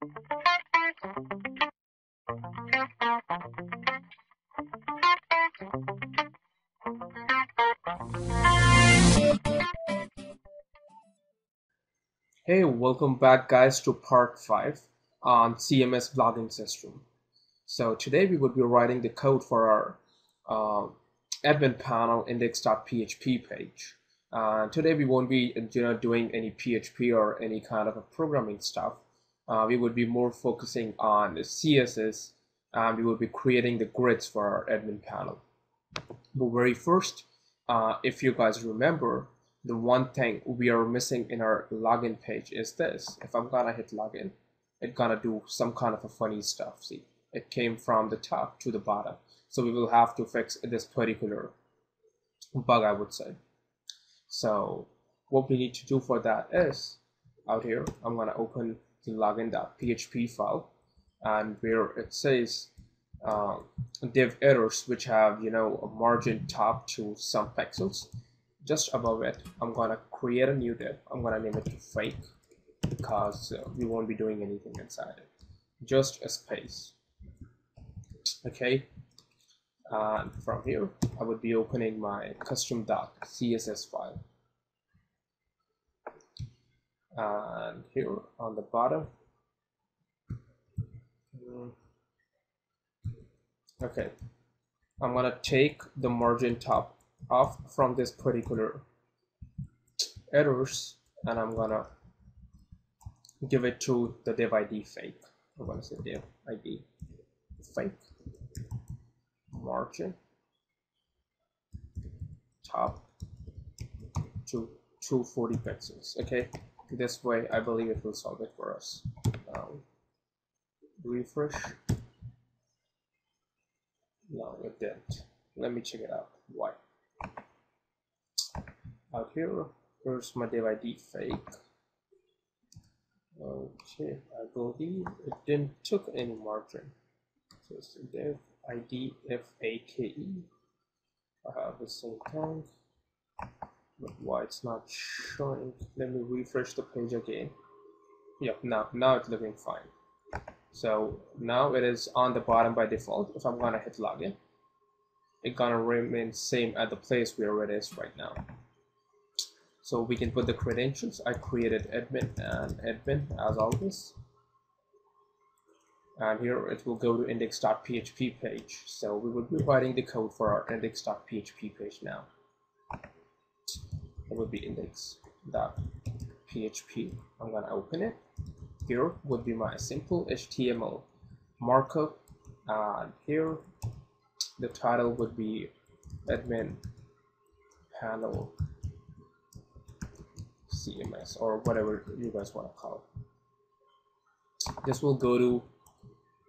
Hey, welcome back guys to part 5 on CMS blogging system. So today we would be writing the code for our uh, admin panel index.php page. Uh, today we won't be you know doing any PHP or any kind of a programming stuff. Uh, we would be more focusing on the CSS and we will be creating the grids for our admin panel. But very first, uh, if you guys remember, the one thing we are missing in our login page is this. If I'm gonna hit login, it's gonna do some kind of a funny stuff. See, it came from the top to the bottom. So we will have to fix this particular bug, I would say. So what we need to do for that is out here, I'm gonna open the login.php file and where it says uh, div errors which have you know a margin top to some pixels. Just above it I'm gonna create a new div I'm gonna name it fake because uh, we won't be doing anything inside it. Just a space. Okay? And from here I would be opening my custom.css file and here on the bottom. Okay. I'm gonna take the margin top off from this particular errors and I'm gonna give it to the div id fake. I'm gonna say div id fake margin top to 240 pixels okay this way I believe it will solve it for us. Um, refresh. No it didn't. Let me check it out. Why? Out here here's my div id fake. Okay I believe it didn't took any margin. So it's div id F-A-K-E I have the same thing but why it's not showing? Let me refresh the page again. Yep now now it's looking fine. So now it is on the bottom by default. If I'm gonna hit login it's gonna remain same at the place where it is right now. So we can put the credentials. I created admin and admin as always. And here it will go to index.php page. So we will be writing the code for our index.php page now would be index.php I'm gonna open it. Here would be my simple HTML markup. And here the title would be admin panel CMS or whatever you guys want to call it. This will go to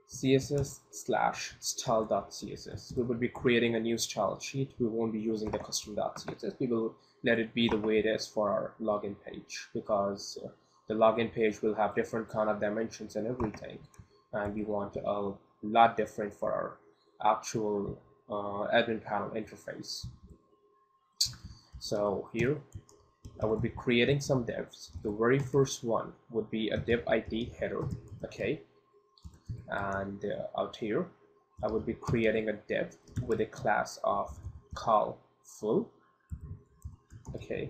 css slash style.css. We will be creating a new style sheet. We won't be using the custom.css. We will let it be the way it is for our login page because uh, the login page will have different kind of dimensions and everything. And we want a lot different for our actual uh, admin panel interface. So here I would be creating some divs. The very first one would be a div ID header, okay? And uh, out here, I would be creating a div with a class of call full. Okay,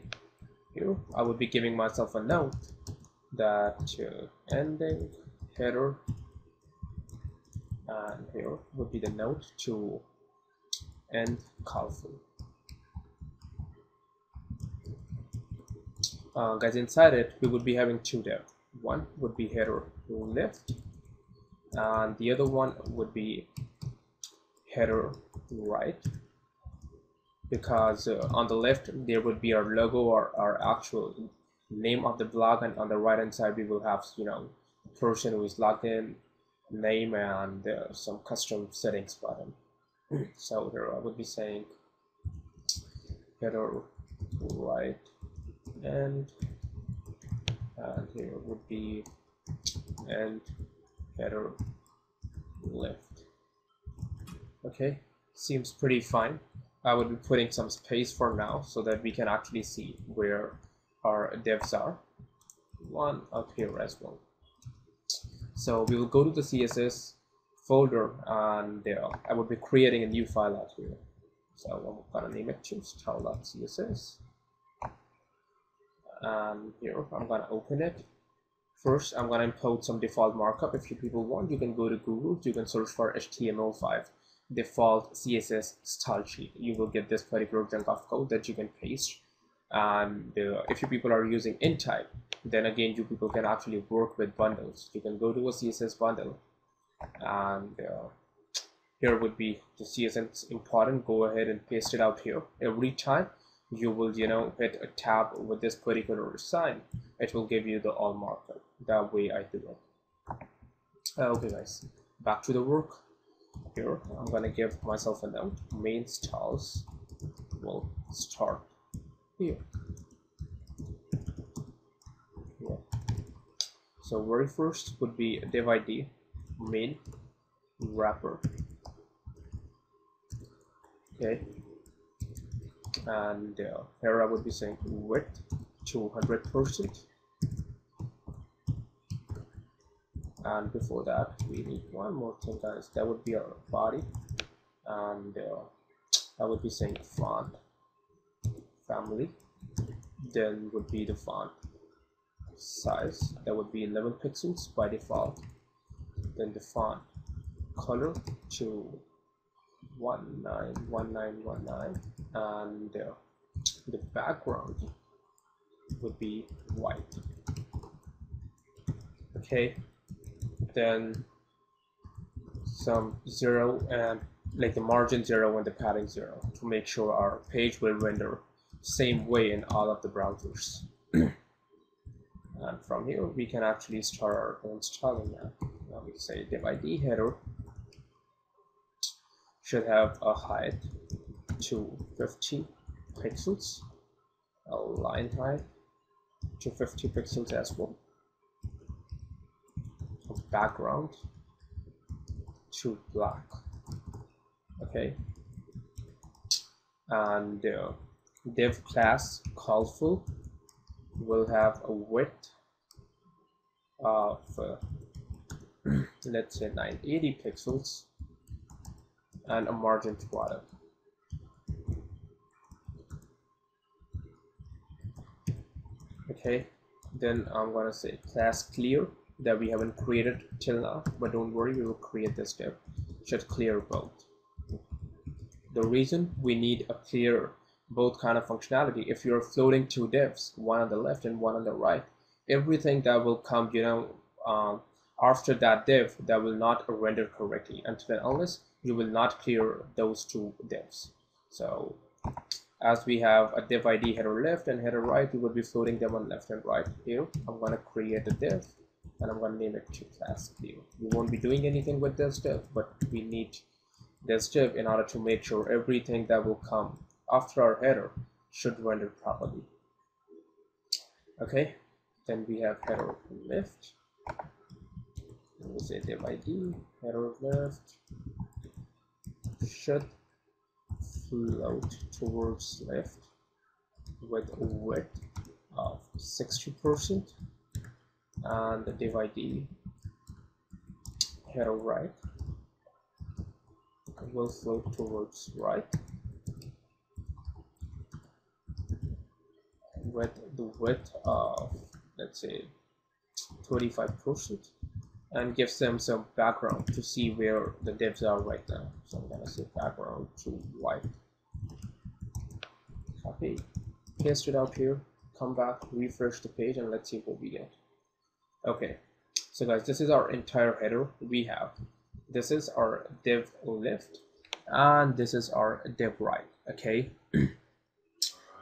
here I would be giving myself a note that uh, ending header and here would be the note to end call full. uh, guys inside it we would be having two there one would be header left and the other one would be header right because uh, on the left there would be our logo or our actual name of the blog and on the right hand side we will have you know person who is logged in name and uh, some custom settings button. So here I would be saying header right and and here would be and header left okay seems pretty fine. I would be putting some space for now so that we can actually see where our divs are. One up here as well. So we will go to the css folder and uh, I will be creating a new file out here. So I'm gonna name it to style.css and here I'm gonna open it first I'm gonna import some default markup. If you people want you can go to Google. You can search for HTML5 default CSS style sheet. You will get this particular chunk of code that you can paste. And uh, if you people are using InType then again you people can actually work with bundles. You can go to a css bundle. And uh, here would be the css important. Go ahead and paste it out here. Every time you will you know hit a tab with this particular sign. It will give you the all marker. That way i do it. Uh, okay guys. Back to the work. Here i'm gonna give myself a note main styles will start here. Yeah. so very first would be div id main wrapper. Okay and uh, here I would be saying width 200 percent. And before that we need one more thing guys that would be our body. And uh, I would be saying font family. Then would be the font size. That would be 11 pixels by default. Then the font color to 191919 and uh, the background would be white. Okay then some zero and like the margin zero and the padding zero to make sure our page will render same way in all of the browsers. And from here we can actually start our own styling now. now we say div id header should have a height to 50 pixels a line height to 50 pixels as well. A background to black okay? And uh, div class colorful will have a width of uh, let's say 980 pixels and a margin to bottom okay then I'm gonna say class clear that we haven't created till now but don't worry we will create this div should clear both. The reason we need a clear both kind of functionality if you're floating two divs one on the left and one on the right everything that will come you know um, after that div that will not render correctly. Until and unless you will not clear those two divs so as we have a div id header left and header right we will be floating them on left and right here. I'm going to create a div and i'm going to name it to class clear. We won't be doing anything with this div but we need this div in order to make sure everything that will come after our header should render properly. Okay then we have header left. We'll say div id header left should float towards left with a width of 60 percent and the div id header right will float towards right with the width of let's say 35 percent and gives them some background to see where the divs are right now. So i'm gonna say background to white copy. Paste it out here. Come back refresh the page and let's see what we get. Okay. So guys this is our entire header we have. This is our div left and this is our div right okay?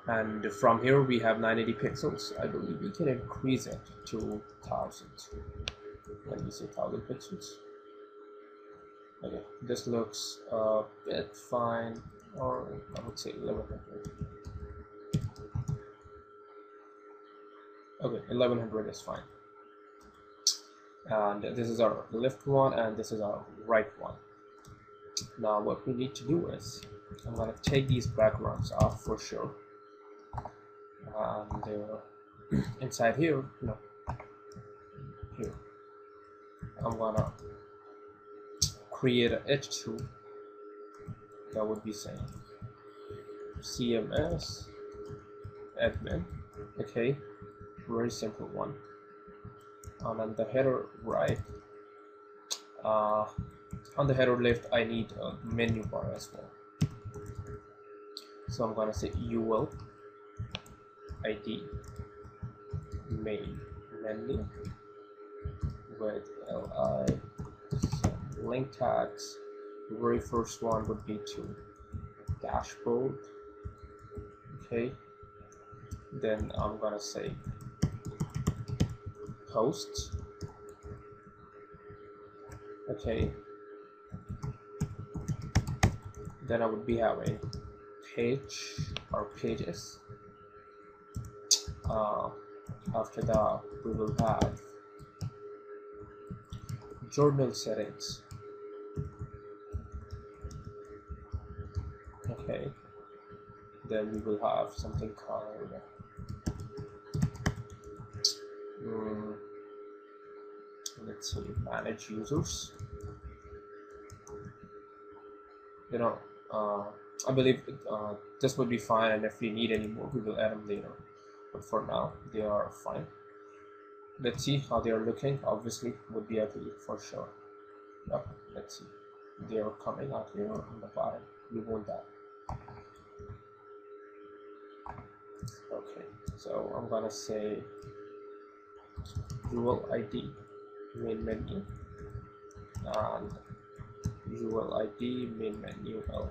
And from here we have 980 pixels. I believe we can increase it to 1000 let me see 1000 pixels okay this looks a bit fine or i would say 1100 okay 1100 is fine. And this is our left one and this is our right one. Now what we need to do is I'm gonna take these backgrounds off for sure. And uh, inside here no here I'm gonna create a h2 that would be saying cms admin okay. Very simple one. And on the header right uh, on the header left I need a menu bar as well. So I'm gonna say ul id main menu with li link tags the very first one would be to dashboard okay? Then I'm gonna say posts okay? Then I would be having page or pages. Uh, after that we will have journal settings. Okay. Then we will have something called um, let's see manage users. You know uh, I believe uh, this would be fine and if we need any more we will add them later but for now they are fine let's see how they are looking. Obviously would be ugly for sure. Yep let's see. They are coming out here on the bottom. We want that. Okay so I'm gonna say ul id main menu and ul id main menu li